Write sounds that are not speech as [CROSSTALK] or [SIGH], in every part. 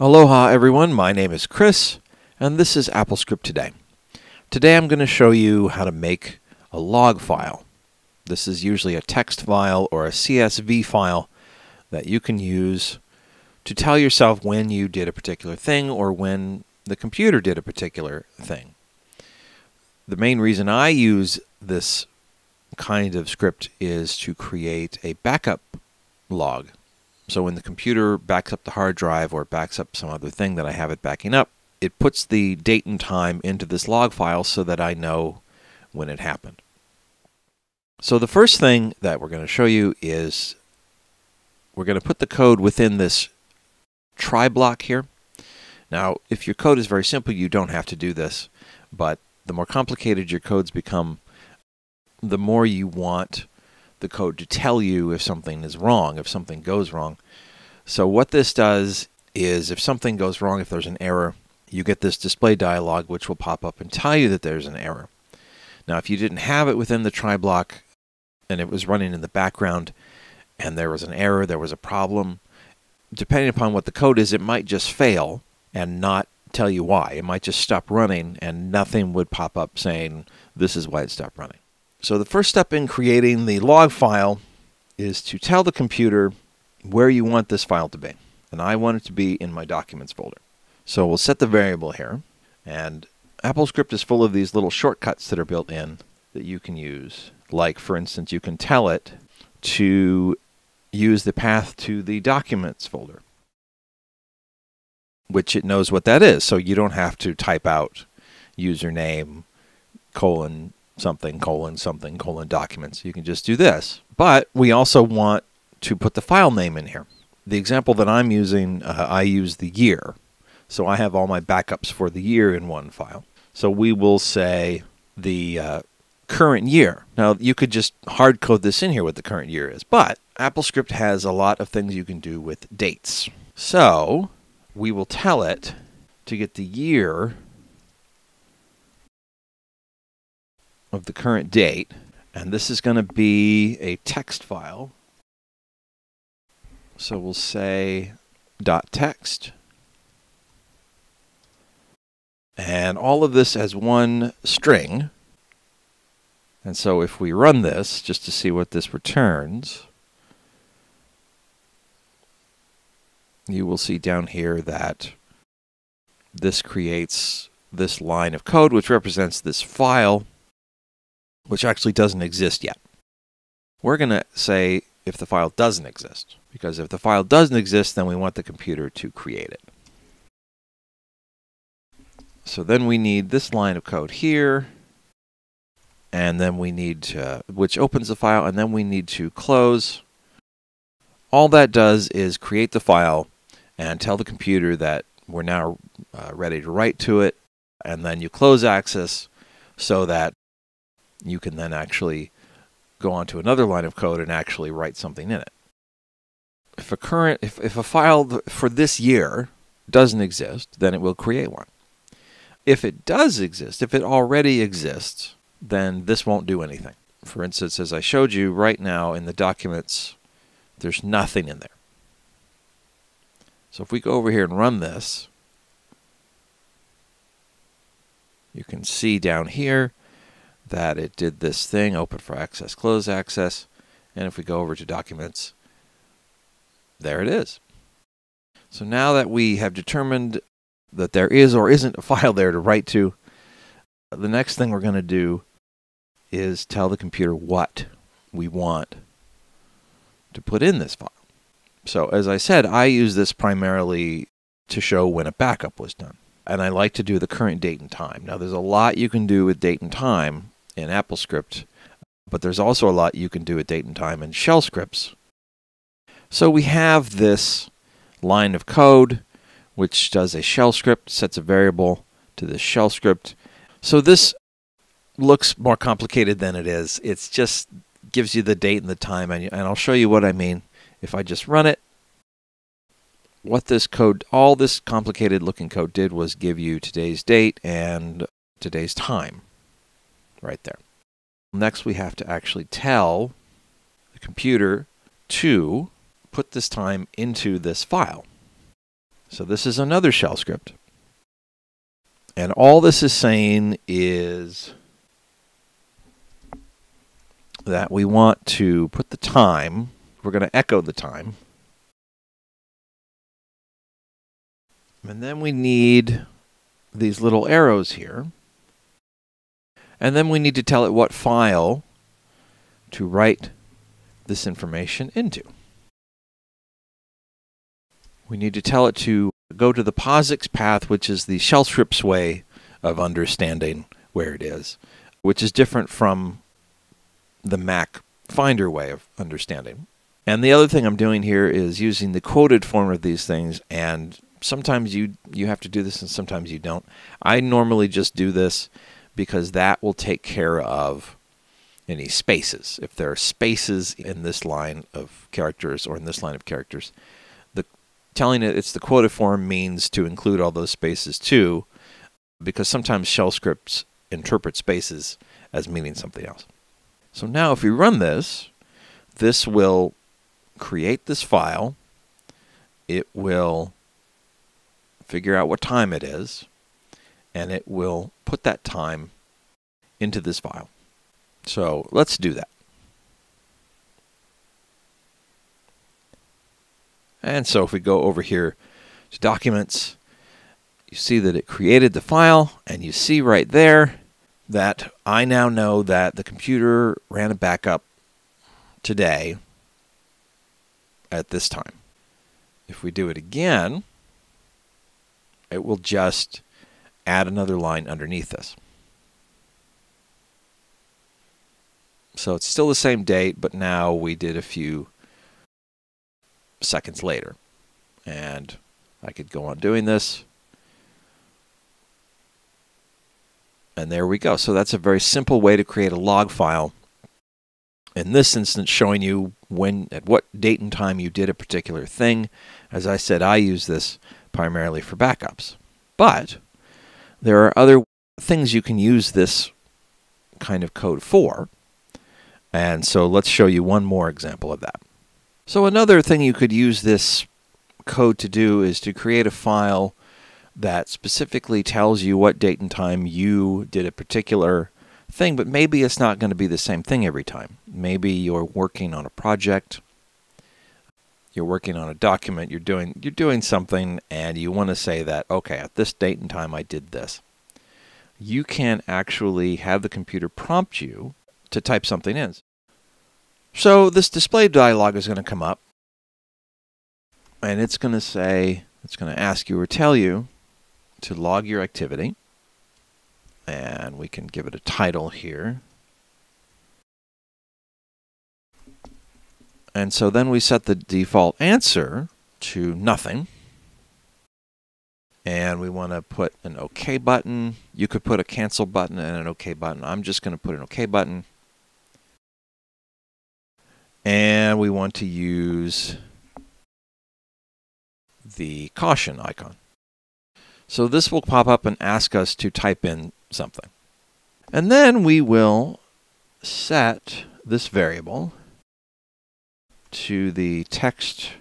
Aloha everyone, my name is Chris, and this is AppleScript Today. Today I'm going to show you how to make a log file. This is usually a text file or a CSV file that you can use to tell yourself when you did a particular thing or when the computer did a particular thing. The main reason I use this kind of script is to create a backup log. So when the computer backs up the hard drive or backs up some other thing that I have it backing up, it puts the date and time into this log file so that I know when it happened. So the first thing that we're going to show you is we're going to put the code within this try block here. Now, if your code is very simple, you don't have to do this, but the more complicated your codes become, the more you want the code to tell you if something is wrong, if something goes wrong. So what this does is if something goes wrong, if there's an error, you get this display dialog which will pop up and tell you that there's an error. Now if you didn't have it within the try block and it was running in the background and there was an error, there was a problem, depending upon what the code is, it might just fail and not tell you why. It might just stop running and nothing would pop up saying this is why it stopped running. So the first step in creating the log file is to tell the computer where you want this file to be. And I want it to be in my documents folder. So we'll set the variable here. And AppleScript is full of these little shortcuts that are built in that you can use. Like, for instance, you can tell it to use the path to the documents folder, which it knows what that is. So you don't have to type out username colon something colon something colon documents. You can just do this. But we also want to put the file name in here. The example that I'm using, uh, I use the year. So I have all my backups for the year in one file. So we will say the uh, current year. Now you could just hard code this in here what the current year is, but AppleScript has a lot of things you can do with dates. So we will tell it to get the year of the current date, and this is going to be a text file. So we'll say dot text. And all of this as one string. And so if we run this, just to see what this returns, you will see down here that this creates this line of code, which represents this file which actually doesn't exist yet. We're going to say if the file doesn't exist, because if the file doesn't exist, then we want the computer to create it. So then we need this line of code here, and then we need to, which opens the file, and then we need to close. All that does is create the file and tell the computer that we're now uh, ready to write to it, and then you close access so that you can then actually go on to another line of code and actually write something in it. If a current if, if a file for this year doesn't exist, then it will create one. If it does exist, if it already exists, then this won't do anything. For instance, as I showed you right now in the documents, there's nothing in there. So if we go over here and run this, you can see down here that it did this thing, open for access, close access. And if we go over to documents, there it is. So now that we have determined that there is or isn't a [LAUGHS] file there to write to, the next thing we're going to do is tell the computer what we want to put in this file. So as I said, I use this primarily to show when a backup was done. And I like to do the current date and time. Now there's a lot you can do with date and time in AppleScript, but there's also a lot you can do with date and time in shell scripts. So we have this line of code which does a shell script, sets a variable to this shell script. So this looks more complicated than it is. It's just gives you the date and the time, and, and I'll show you what I mean if I just run it. What this code, all this complicated looking code did was give you today's date and today's time right there. Next, we have to actually tell the computer to put this time into this file. So this is another shell script. And all this is saying is that we want to put the time, we're going to echo the time. And then we need these little arrows here. And then we need to tell it what file to write this information into. We need to tell it to go to the POSIX path, which is the shell scripts way of understanding where it is, which is different from the Mac Finder way of understanding. And the other thing I'm doing here is using the quoted form of these things, and sometimes you you have to do this and sometimes you don't. I normally just do this because that will take care of any spaces. If there are spaces in this line of characters or in this line of characters, the telling it it's the quoted form means to include all those spaces too, because sometimes shell scripts interpret spaces as meaning something else. So now if we run this, this will create this file. It will figure out what time it is, and it will put that time into this file. So let's do that. And so if we go over here to Documents, you see that it created the file, and you see right there that I now know that the computer ran a backup today at this time. If we do it again, it will just add another line underneath this. So it's still the same date, but now we did a few seconds later. And I could go on doing this. And there we go. So that's a very simple way to create a log file. In this instance, showing you when, at what date and time you did a particular thing. As I said, I use this primarily for backups. But there are other things you can use this kind of code for. And so let's show you one more example of that. So another thing you could use this code to do is to create a file that specifically tells you what date and time you did a particular thing, but maybe it's not going to be the same thing every time. Maybe you're working on a project, you're working on a document, you're doing you're doing something and you want to say that okay, at this date and time I did this. You can actually have the computer prompt you to type something in. So this display dialog is going to come up and it's going to say, it's going to ask you or tell you to log your activity. And we can give it a title here. And so then we set the default answer to nothing. And we want to put an OK button. You could put a cancel button and an OK button. I'm just going to put an OK button. And we want to use the caution icon. So this will pop up and ask us to type in something. And then we will set this variable to the text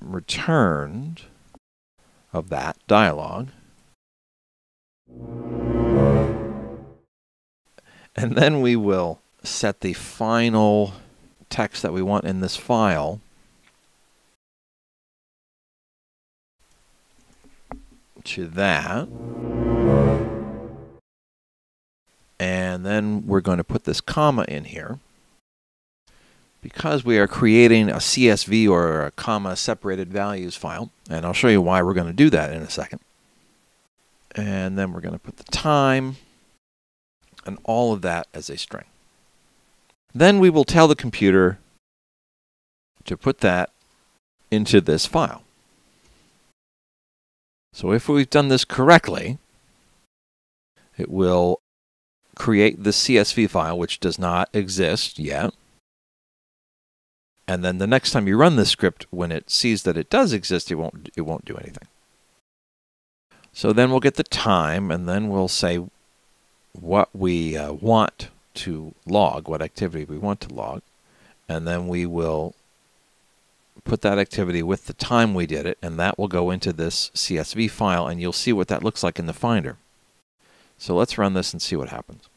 returned of that dialog. And then we will set the final text that we want in this file to that. And then we're going to put this comma in here. Because we are creating a CSV or a comma separated values file, and I'll show you why we're going to do that in a second. And then we're going to put the time and all of that as a string. Then we will tell the computer to put that into this file. So if we've done this correctly, it will create the CSV file, which does not exist yet. And then the next time you run this script, when it sees that it does exist, it won't, it won't do anything. So then we'll get the time, and then we'll say what we uh, want to log, what activity we want to log, and then we will put that activity with the time we did it, and that will go into this CSV file, and you'll see what that looks like in the Finder. So let's run this and see what happens.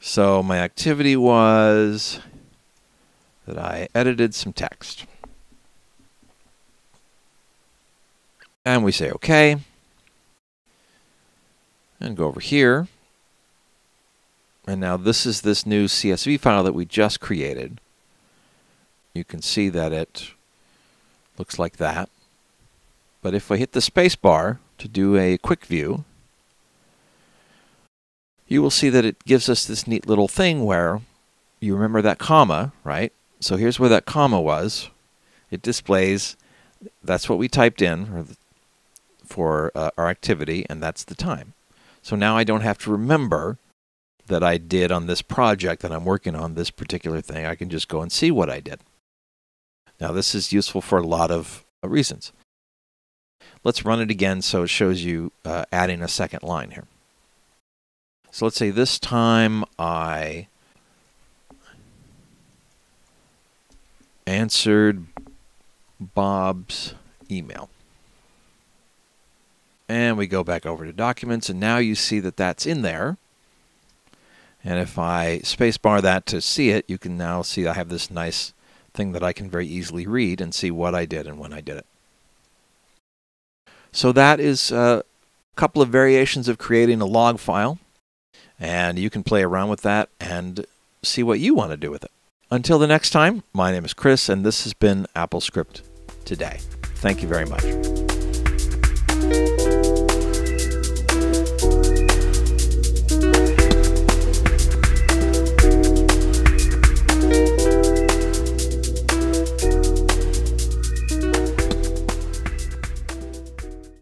So my activity was that I edited some text. And we say OK. And go over here. And now this is this new CSV file that we just created. You can see that it looks like that. But if I hit the space bar to do a quick view, you will see that it gives us this neat little thing where you remember that comma, right? So here's where that comma was. It displays, that's what we typed in for uh, our activity, and that's the time. So now I don't have to remember that I did on this project that I'm working on, this particular thing. I can just go and see what I did. Now this is useful for a lot of uh, reasons. Let's run it again so it shows you uh, adding a second line here. So let's say this time I answered Bob's email. And we go back over to documents, and now you see that that's in there. And if I spacebar that to see it, you can now see I have this nice thing that I can very easily read and see what I did and when I did it. So that is a couple of variations of creating a log file. And you can play around with that and see what you want to do with it. Until the next time, my name is Chris, and this has been AppleScript Today. Thank you very much.